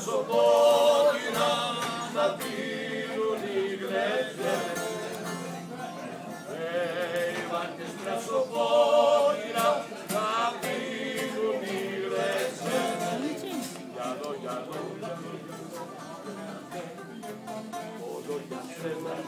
στρασοπότηρα θα πίνουν οι γλέντες. Ε, τις βάρκες θα να πίνουν οι γλέντες. Γυαλό, γυαλό, όλο για σένα.